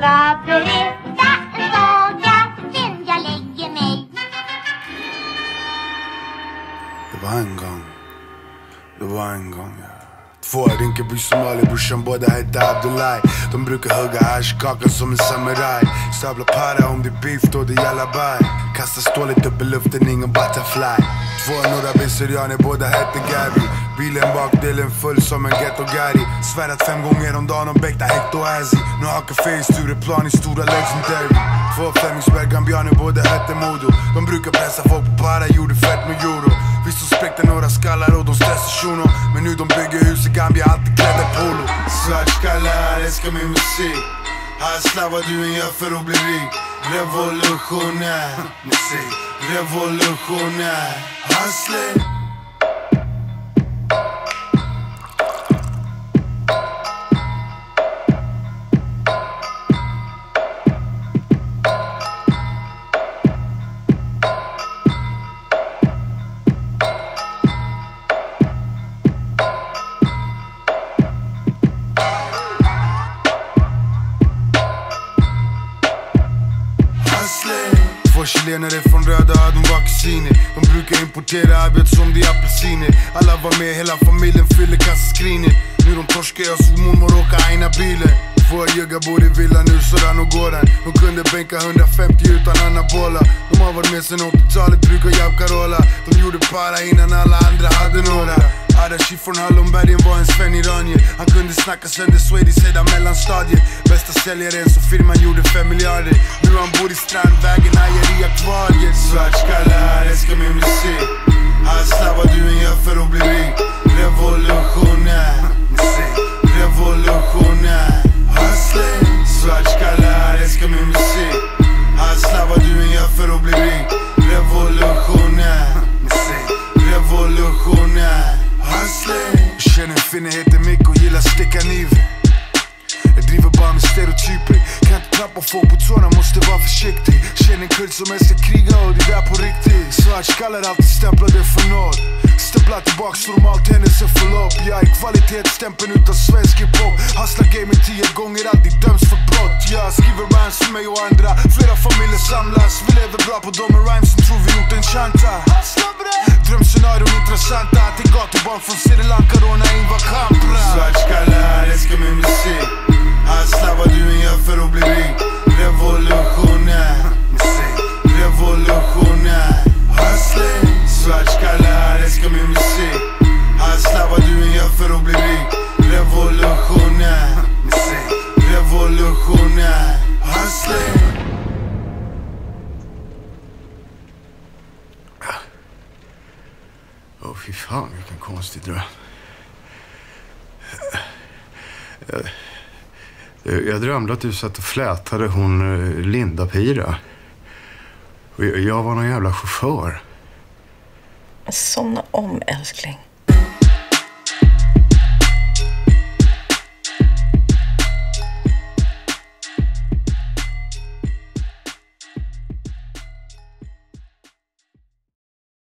bara berätta en saga sen jag lägger mig. Det var en gång. Det var en gång ja. Två Rinkeby Somali, brorsan båda hette Abdullahi De brukar hugga haschkakan som en samuraj Stövla para om det är beef då det jalla baj Kasta stålet upp i luften, ingen butterfly Två norra syrianer, båda hette Gavi. Bilen bakdelen full som en ghetto Gary. Svärat fem gånger om dagen om Bekta Hector Azzy. Nu hakar Face, i Stureplan i stora Legendary Två Flemingsberg, Gambianer, båda hette Modo. De brukar pressa folk på para, gjorde fett med euro Visst som spräckte några skallar och de stressar shuno. Men nu de bygger hus i Gambia, alltid klädda polo. Svartskallar älskar min musik. Hasslar vad du än gör för att bli rik. Revolutionär musik Revolutionär Hustling Två chilenare från röda de var kusiner De brukar importera arbete som de apelsiner. Alla var med, hela familjen fyller kassaskrinet Nu de torskar, jag såg mormor åka aina bilen. Två juggar bor i villa nu sådan och går den. De kunde bänka 150 utan anabola De har varit med sen 80-talet, brukar Jav Carola. De gjorde para innan alla andra hade några. Arashi från Hallonbergen var en Sven iranier Han kunde snacka sönder Swedish sedan mellanstadiet Bästa säljaren så firman gjorde fem miljarder. Nu han bor i Strandvägen, hajar i akvariet. Svartskallar älskar min musik. Här slabbar du en gör för att bli rik. Känner heter Mick heter Mikko, gillar sticka niven jag driver bara med stereotyper. Kan inte trappa folk på tårna, måste vara försiktig. Känner en kult som älskar kriga och det där på riktigt. Svartskallar alltid stämplade för norr Stämplar tillbaks normalt händelseförlopp Jag är kvalitetsstämpeln utav svensk hiphop. Hustlar gamet tio gånger, aldrig döms för brott. Jag skriver rhymes för mig och andra. Flera familjer samlas. Vi lever bra på de rhymes som tror vi gjort en chanta. Drömscenarion intressanta. Till gatubarn från Sri Lanka råna in Vakampra Svartskallar älskar min musik Hasslar vad du än gör för att bli Åh, oh, fy fan vilken konstig dröm. Jag, jag drömde att du satt och flätade hon eh, Linda Pira. Och jag, jag var någon jävla chaufför. Somna om, älskling.